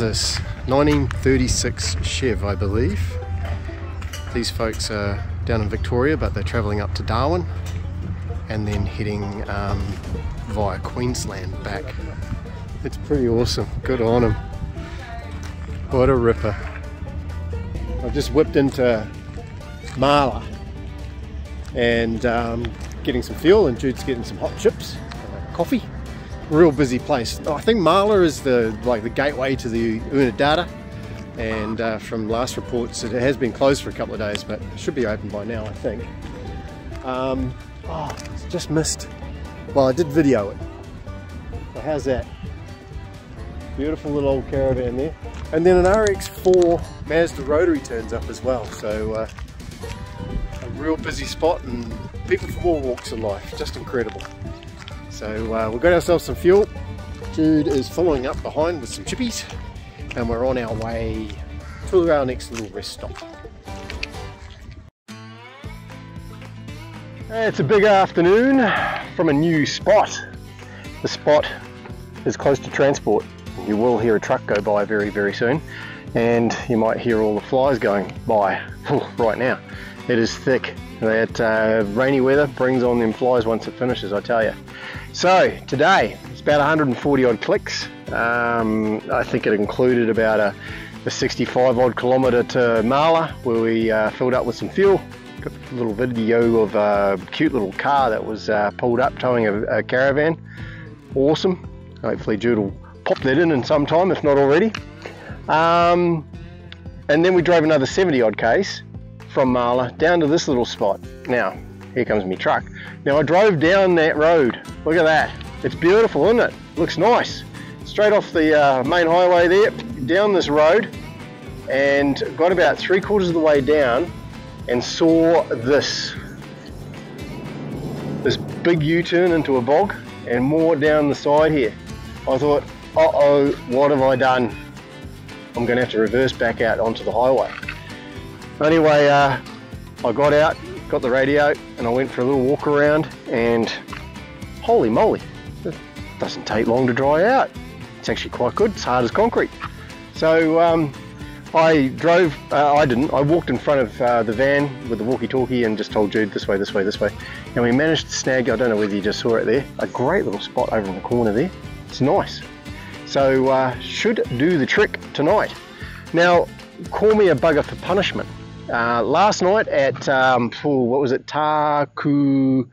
is this? 1936 Chev, I believe. These folks are down in Victoria, but they're travelling up to Darwin and then heading um, via Queensland back. It's pretty awesome. Good on them. What a ripper. I've just whipped into Marla and um, getting some fuel and Jude's getting some hot chips, coffee. Real busy place. I think Marla is the like the gateway to the Oodnadatta and uh, from last reports it has been closed for a couple of days but should be open by now I think. Um, oh, just missed. Well I did video it. So how's that? Beautiful little old caravan there. And then an RX-4 Mazda rotary turns up as well. So uh, a real busy spot and people from all walks of life. Just incredible. So uh, we've got ourselves some fuel. Jude is following up behind with some chippies and we're on our way to our next little rest stop. It's a big afternoon from a new spot. The spot is close to transport. You will hear a truck go by very, very soon and you might hear all the flies going by right now. It is thick. That uh, rainy weather brings on them flies once it finishes, I tell you. So today, it's about 140 odd clicks. Um, I think it included about a, a 65 odd kilometre to Marla where we uh, filled up with some fuel. Got a little video of a cute little car that was uh, pulled up towing a, a, caravan. Awesome. Hopefully Jude will pop that in in some time, if not already. Um, and then we drove another 70 odd k's from Marla down to this little spot. Now, here comes my truck. Now I drove down that road. Look at that. It's beautiful, isn't it? Looks nice. Straight off the uh, main highway there, down this road, and got about three quarters of the way down and saw this. This big U-turn into a bog and more down the side here. I thought, uh-oh, what have I done? I'm gonna have to reverse back out onto the highway. Anyway, uh, I got out, got the radio, and I went for a little walk around, and holy moly, it doesn't take long to dry out. It's actually quite good, it's hard as concrete. So um, I drove, uh, I didn't, I walked in front of uh, the van with the walkie-talkie and just told Jude this way, this way, this way. And we managed to snag, I don't know whether you just saw it there, a great little spot over in the corner there. It's nice. So uh, should do the trick tonight. Now, call me a bugger for punishment. Uh, last night at, um, oh, what was it, Taku,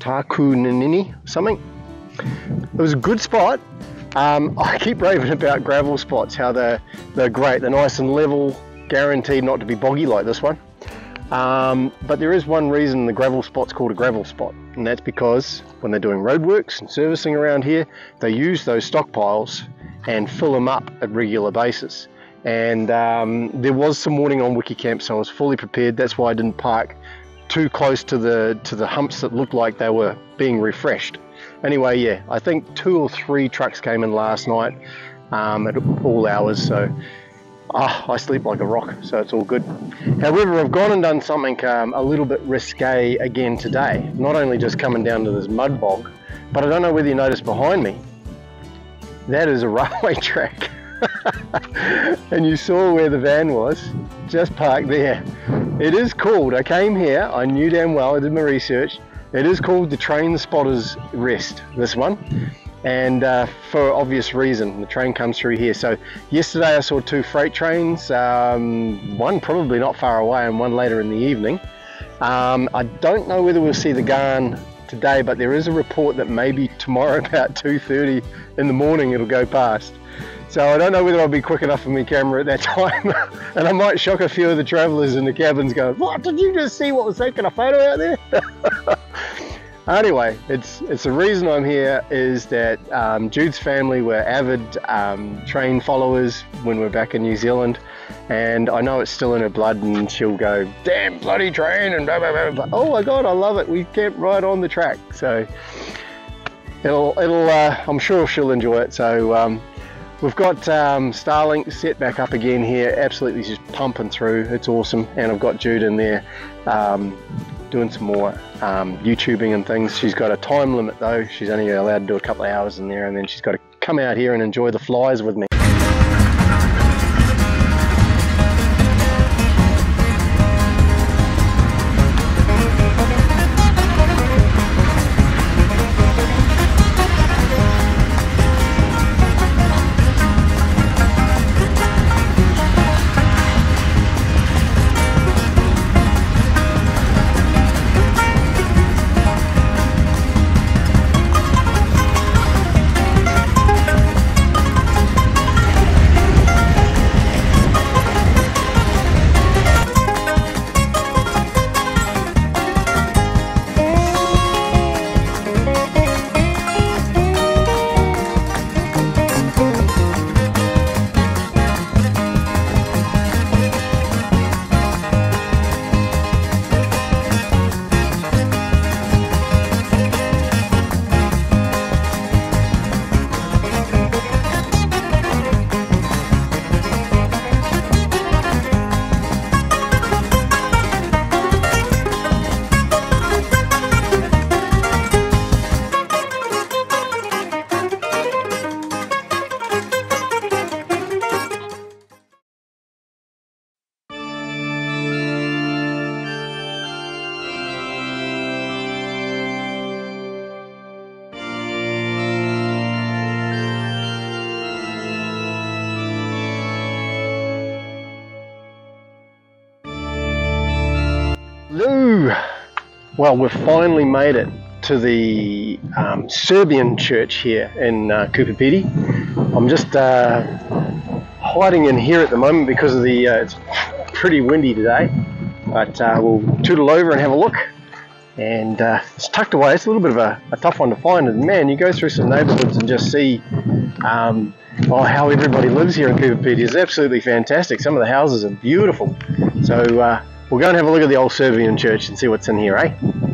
Taku Nanini, something. It was a good spot. Um, I keep raving about gravel spots, how they're, they're great. They're nice and level, guaranteed not to be boggy like this one. Um, but there is one reason the gravel spot's called a gravel spot, and that's because when they're doing roadworks and servicing around here, they use those stockpiles and fill them up at regular basis. And um, there was some warning on Wikicamp, so I was fully prepared. That's why I didn't park too close to the to the humps that looked like they were being refreshed. Anyway, yeah, I think two or three trucks came in last night um, at all hours, so oh, I sleep like a rock, so it's all good. However, I've gone and done something um, a little bit risque again today. Not only just coming down to this mud bog, but I don't know whether you noticed behind me, that is a railway track. and you saw where the van was, just parked there. It is called, I came here, I knew damn well, I did my research, it is called the Train Spotters Rest, this one. And uh, for obvious reason the train comes through here. So yesterday I saw two freight trains um, one probably not far away and one later in the evening. Um, I don't know whether we'll see the Ghan today but there is a report that maybe tomorrow about 2.30 in the morning it'll go past so I don't know whether I'll be quick enough for my camera at that time and I might shock a few of the travellers in the cabins going what did you just see what was taking a photo out there Anyway, it's it's the reason I'm here is that um, Jude's family were avid um, train followers when we are back in New Zealand, and I know it's still in her blood, and she'll go, "Damn bloody train!" and blah, blah, blah. But, oh my God, I love it. We camped right on the track, so it'll it'll. Uh, I'm sure she'll enjoy it. So. Um, We've got um, Starlink set back up again here, absolutely just pumping through. It's awesome, and I've got Jude in there um, doing some more um, YouTubing and things. She's got a time limit though. She's only allowed to do a couple of hours in there and then she's got to come out here and enjoy the flies with me. Well, we've finally made it to the um, Serbian church here in uh. I'm just uh, hiding in here at the moment because of the, uh, it's pretty windy today, but uh, we'll tootle over and have a look. And uh, it's tucked away. It's a little bit of a, a, tough one to find. And man, you go through some neighbourhoods and just see um, oh, how everybody lives here in Coober Pedy. It's absolutely fantastic. Some of the houses are beautiful. So uh, We'll go and have a look at the old Serbian church and see what's in here, eh?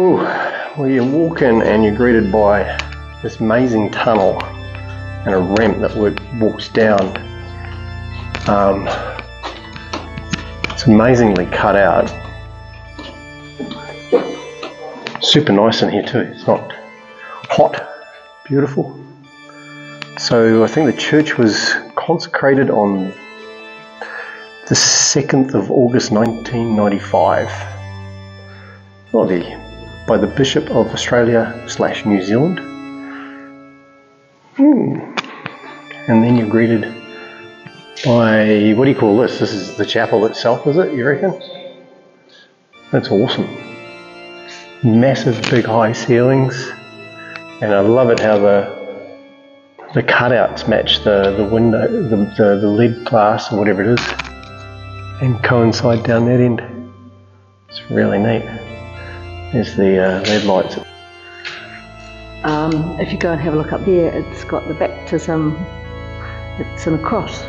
Whew. Well, you walk in and you're greeted by this amazing tunnel and a ramp that walks down. Um, it's amazingly cut out. Super nice in here too. It's not hot, beautiful. So I think the church was consecrated on the 2nd of August 1995 well, the, by the Bishop of Australia slash New Zealand. Hmm. And then you're greeted by, what do you call this? This is the chapel itself, is it, you reckon? That's awesome. Massive big high ceilings. And I love it how the the cutouts match the, the window, the, the, the lead glass or whatever it is and coincide down that end. It's really neat. There's the uh, lights. Um, if you go and have a look up there, it's got the baptism. It's in a cross,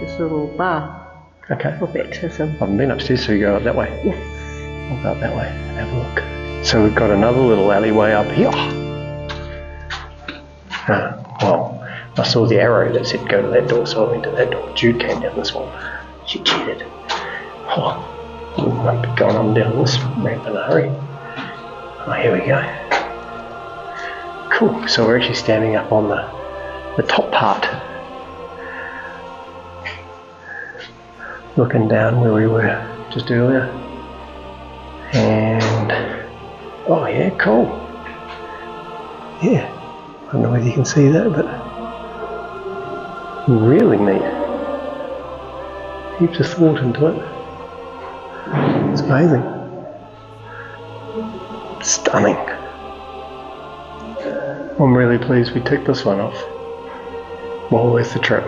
this little bar okay. for baptism. I haven't been upstairs, so you go up that way. Yes. I'll go up that way and have a look. So we've got another little alleyway up here. Uh, well, I saw the arrow that said go to that door, so I went to that door. Jude came down this one. She cheated. Oh, be going on down this ramp in a hurry. Oh, here we go. Cool. So we're actually standing up on the the top part, looking down where we were just earlier. And oh yeah, cool. Yeah, I don't know whether you can see that, but really neat. Heaps of thought into it. It's amazing. Stunning. I'm really pleased we ticked this one off. Well worth the trip.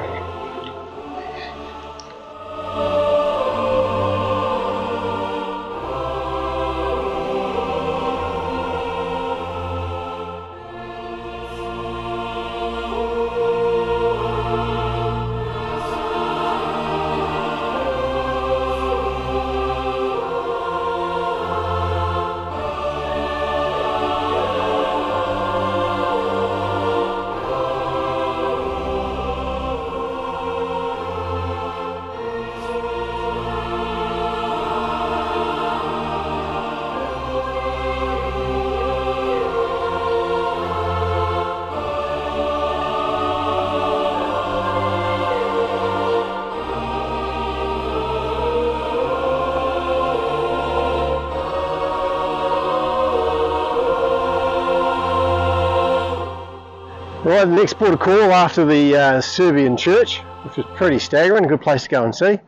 The next port of call after the uh, Serbian church, which was pretty staggering, a good place to go and see.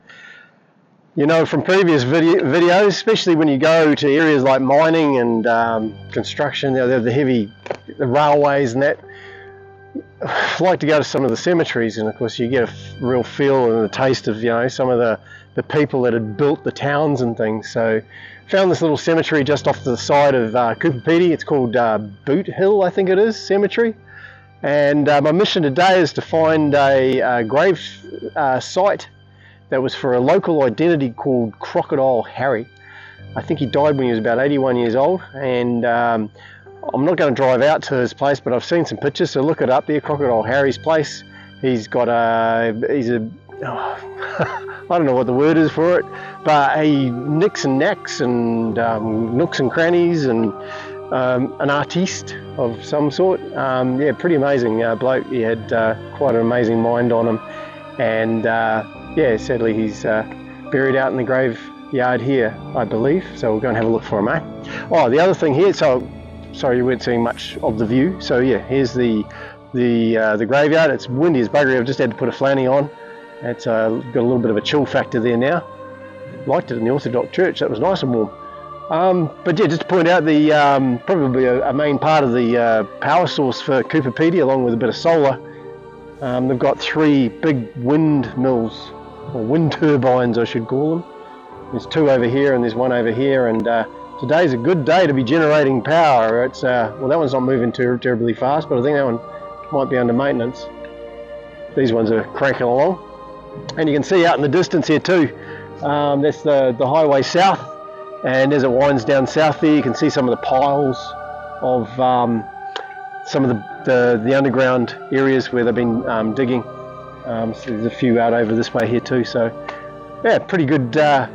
You know from previous video, videos, especially when you go to areas like mining and um, construction, you know, the heavy the railways and that, I like to go to some of the cemeteries and of course you get a real feel and a taste of you know some of the, the people that had built the towns and things. So found this little cemetery just off the side of uh, Coober Pedy. It's called uh, Boot Hill, I think it is, cemetery. And uh, my mission today is to find a, a grave uh, site that was for a local identity called Crocodile Harry. I think he died when he was about 81 years old, and um, I'm not going to drive out to his place, but I've seen some pictures, so look it up there, Crocodile Harry's place. He's got a, he's a, oh, I don't know what the word is for it, but he nicks and knacks and um, nooks and crannies and um, an artiste of some sort. Um, yeah, pretty amazing uh, bloke. He had uh, quite an amazing mind on him, and uh, yeah, sadly he's uh, buried out in the graveyard here, I believe. So we'll go and have a look for him, eh? Oh, the other thing here. So sorry you weren't seeing much of the view. So yeah, here's the the uh, the graveyard. It's windy as buggery. I've just had to put a flanny on. It's got a little bit of a chill factor there now. Liked it in the Orthodox Church. That was nice and warm. Um, but yeah, just to point out the um, probably a, a, main part of the uh, power source for Coober Pedy, along with a bit of solar. Um, they've got three big windmills, or wind turbines, I should call them. There's two over here and there's one over here, and uh, today's a good day to be generating power. It's uh, well, that one's not moving too terribly fast, but I think that one might be under maintenance. These ones are cranking along, and you can see out in the distance here too. Um, that's the the highway south and as it winds down south there, you can see some of the piles of um, some of the, the, the, underground areas where they've been um, digging. Um, so there's a few out over this way here too. So yeah, pretty good uh,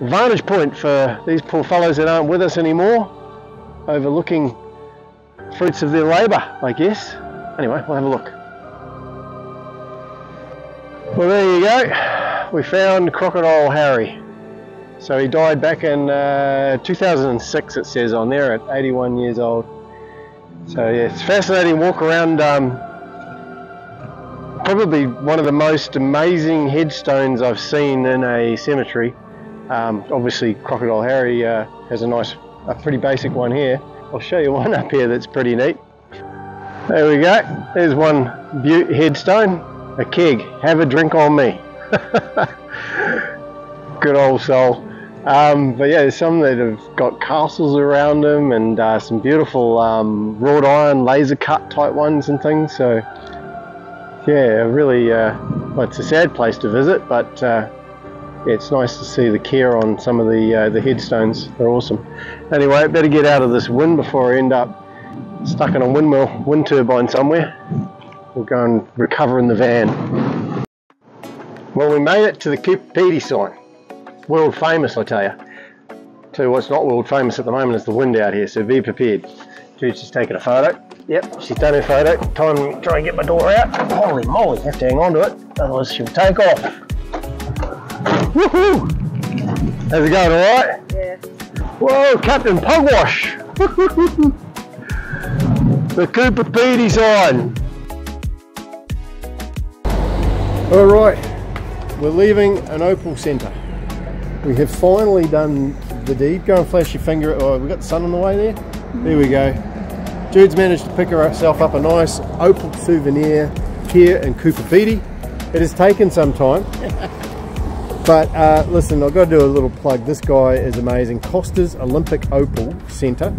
vantage point for these poor fellows that aren't with us anymore, overlooking fruits of their labour, I guess. Anyway, we'll have a look. Well, there you go. We found Crocodile Harry. So he died back in uh, 2006, it says on there, at 81 years old. So yeah, it's fascinating walk around. Um, probably one of the most amazing headstones I've seen in a cemetery. Um, obviously, Crocodile Harry uh, has a nice, a pretty basic one here. I'll show you one up here that's pretty neat. There we go. There's one butte headstone, a keg. Have a drink on me. Good old soul. Um, but yeah, there's some that have got castles around them and uh, some beautiful um, wrought iron laser cut type ones and things. So yeah, really, uh, well, it's a sad place to visit, but uh, yeah, it's nice to see the care on some of the uh, the headstones. They're awesome. Anyway, better get out of this wind before I end up stuck in a windmill wind turbine somewhere. We'll go and recover in the van. Well, we made it to the Pedy sign world famous, I tell you. Tell you what's not world famous at the moment is the wind out here, so be prepared. Jude's just taking a photo. Yep, she's done her photo. Time to try and get my door out. Holy moly, have to hang on to it, otherwise she'll take off. Woohoo! How's it going, alright? Yeah. Whoa, Captain Pugwash! the Coober Pedy's on! Alright, we're leaving an Opal Centre. We have finally done the deed. Go and flash your finger. Oh, we got the sun on the way there. There we go. Jude's managed to pick herself up a nice opal souvenir here in Coober Pedy. It has taken some time. but uh, listen, I've got to do a little plug. This guy is amazing. Costa's Olympic Opal Centre.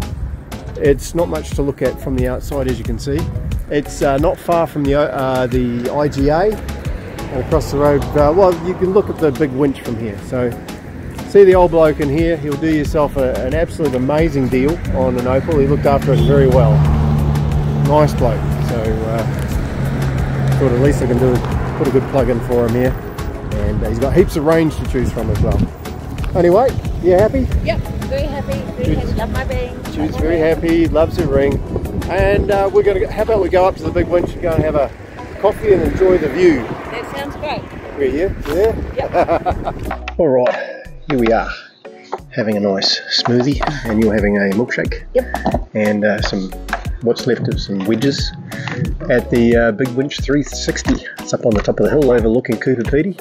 It's not much to look at from the outside, as you can see. It's uh, not far from the, uh, the IGA and across the road. Uh, well, you can look at the big winch from here. So see the old bloke in here, he'll do yourself a, an absolute amazing deal on an Opal. He looked after it very well. Nice bloke. So uh, thought at least I can do put a good plug in for him here. And uh, he's got heaps of range to choose from as well. Anyway, you happy? Yep, very happy. Very happy. Love my ring. She's very happy, loves her ring. And uh, we're going to, how about we go up to the big winch and go and have a coffee and enjoy the view. That sounds great. We're here? Yeah? Yep. All right here we are having a nice smoothie and you're having a milkshake. Yep. And uh, some what's left of some wedges at the uh, Big Winch 360 it's up on the top of the hill overlooking Coober Pedy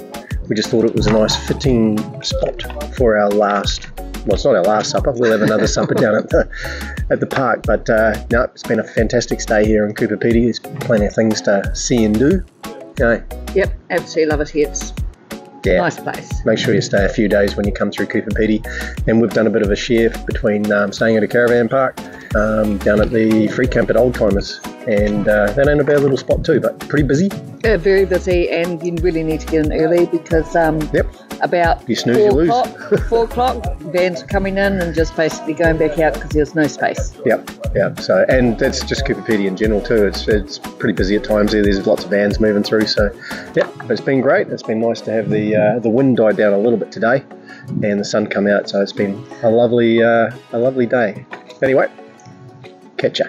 we just thought it was a nice fitting spot for our last well it's not our last supper. We'll have another supper down at the at the park. But uh, no it's been a fantastic stay here in Pedy there's plenty of things to see and do. Okay. Yep, absolutely love it here. It's yeah. Nice place. Make sure you stay a few days when you come through Coober Pedy. And we've done a bit of a share between um, staying at a caravan park um, down at the free camp at Old Timers and uh, that ain't a bad little spot too, but pretty busy. Uh, very busy, and you really need to get in early because um, Yep. about You snooze, four you lose. o'clock, four o'clock, vans are coming in and just basically going back out because there's no space. Yep, yep. So, and that's just Coober Pedy in general too. It's it's pretty busy at times. There, there's lots of vans moving through. So, yeah, it's been great. It's been nice to have the uh, the wind died down a little bit today, and the sun come out. So it's been a lovely uh, a lovely day. Anyway, catch ya.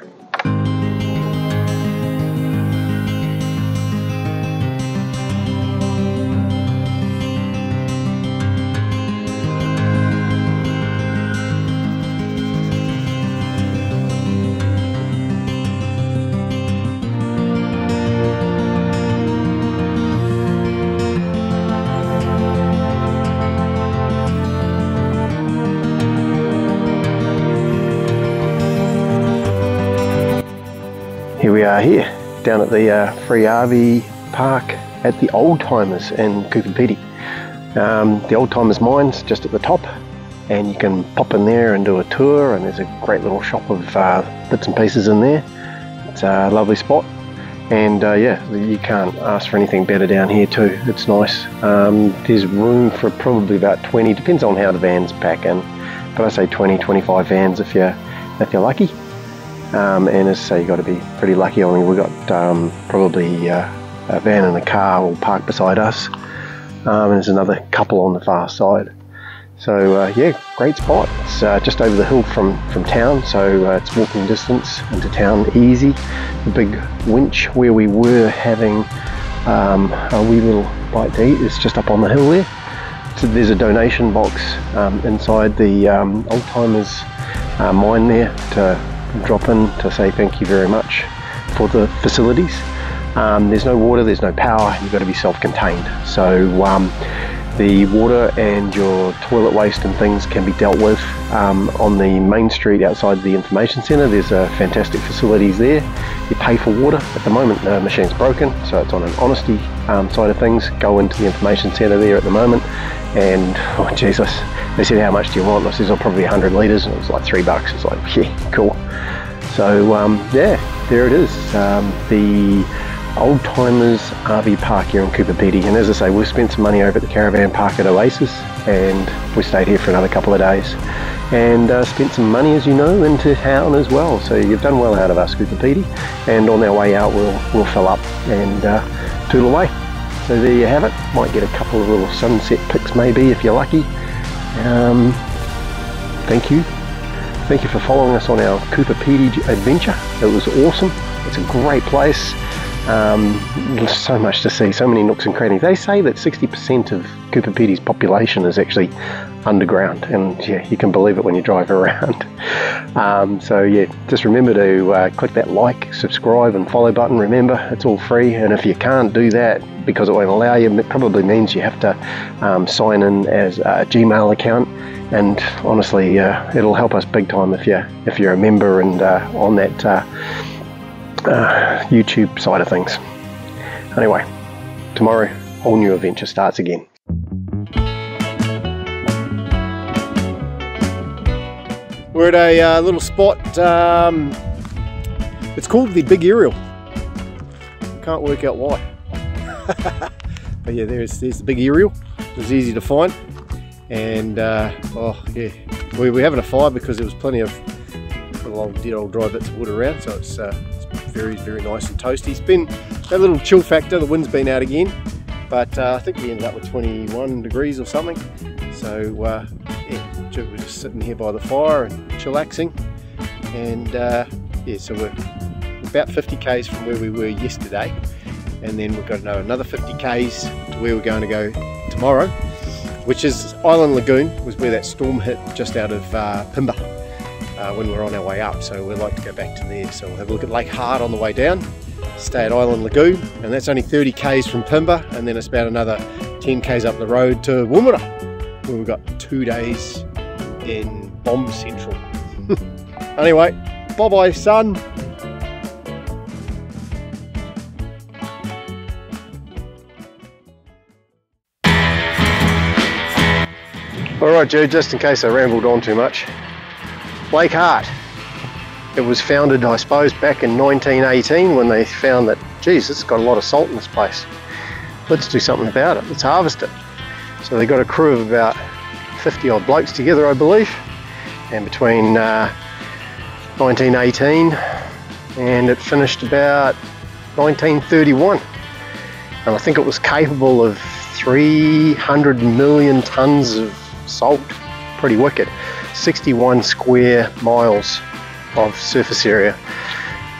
We are here, down at the uh, free RV park at the Old Timers in Pedy. Um, the Old Timers Mine's just at the top, and you can pop in there and do a tour. And there's a great little shop of uh, bits and pieces in there. It's a lovely spot, and uh, yeah, you can't ask for anything better down here too. It's nice. Um, there's room for probably about 20, depends on how the vans pack in, but I say 20, 25 vans if you're if you're lucky. Um, and as I say, you got to be pretty lucky. I mean, we've got um, probably uh, a van and a car all parked beside us. Um, and there's another couple on the far side. So uh, yeah, great spot. It's uh, just over the hill from from town, so uh, it's walking distance into town easy. The big winch where we were having um, a wee little bite to eat is just up on the hill there. So there's a donation box um, inside the um, old timers uh, mine there to drop in to say thank you very much for the facilities. Um, there's no water, there's no power, you've got to be self-contained. So um, the water and your toilet waste and things can be dealt with um, on the main street outside the information centre. There's a fantastic facilities there. You pay for water. At the moment, the machine's broken, so it's on an honesty um, side of things. Go into the information centre there at the moment, and oh Jesus, they said how much do you want? I said, oh, probably 100 litres, and it was like three bucks. It's like, yeah, cool. So um, yeah, there it is. Um, the Old Timers RV Park here in Coober Pedy. And as I say, we've spent some money over at the caravan park at Oasis, and we stayed here for another couple of days. And uh, spent some money, as you know, into town as well. So you've done well out of us, Coober Pedy. And on our way out, we'll we'll fill up and uh, toodle away. So there you have it. Might get a couple of little sunset pics maybe if you're lucky. Um, thank you Thank you for following us on our Coober Pedy adventure. It was awesome. It's a great place. Um, there's so much to see, so many nooks and crannies. They say that 60% of Cooper population is actually underground, and yeah, you can believe it when you drive around. Um, so yeah, just remember to uh, click that like, subscribe, and follow button. Remember, it's all free, and if you can't do that because it won't allow you, it probably means you have to um, sign in as a Gmail account and honestly, uh, it'll help us big time if you if you're a member and uh, on that uh, YouTube side of things. Anyway, tomorrow, whole new adventure starts again. We're at a uh, little spot. Um, it's called the Big Aerial. Can't work out why. but yeah, there's there's the Big Aerial. It was easy to find and uh, oh yeah we were having a fire because there was plenty of little old dead old dry bits of wood around so it's, uh, it's very very nice and toasty. It's been a little chill factor the wind's been out again but uh, I think we ended up with 21 degrees or something. So uh, yeah we're just sitting here by the fire and chillaxing and uh, yeah so we're about 50 k's from where we were yesterday and then we've got to know another 50 k's to where we're going to go tomorrow which is Island Lagoon, was where that storm hit just out of uh, Pimba uh, when we're on our way up. So we'd like to go back to there. So we'll have a look at Lake Hart on the way down, stay at Island Lagoon, and that's only 30 k's from Pimba, and then it's about another 10 k's up the road to Woomera, where we've got two days in Bomb Central. anyway, bye bye, son. All right, Jude, just in case I rambled on too much. Lake Hart. It was founded, I suppose, back in 1918 when they found that, geez, it's got a lot of salt in this place. Let's do something about it. Let's harvest it. So they got a crew of about 50 odd blokes together, I believe. And between uh, 1918 and it finished about 1931. And I think it was capable of 300 million tons of salt. Pretty wicked. 61 square miles of surface area.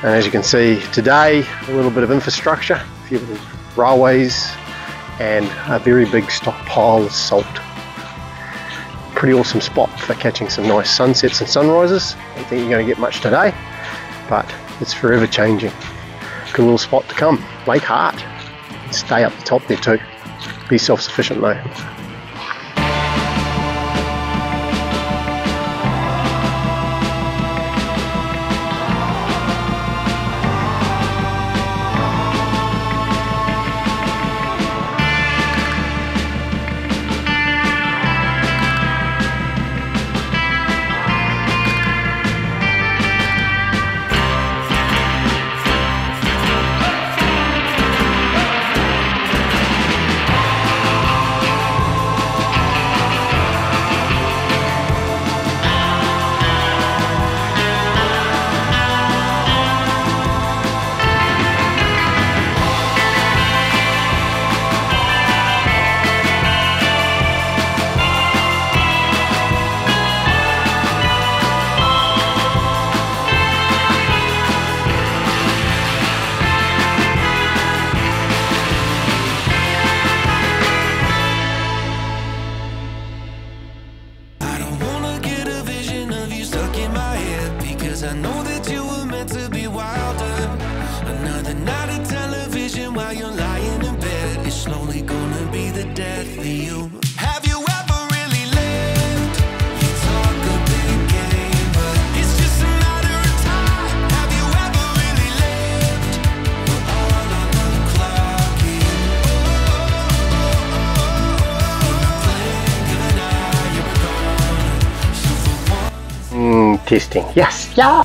And as you can see today, a little bit of infrastructure, a few little railways, and a very big stockpile of salt. Pretty awesome spot for catching some nice sunsets and sunrises. I don't think you're going to get much today, but it's forever changing. Good little spot to come. Lake Hart. Stay up the top there too. Be self-sufficient though. Testing. Yes, yeah.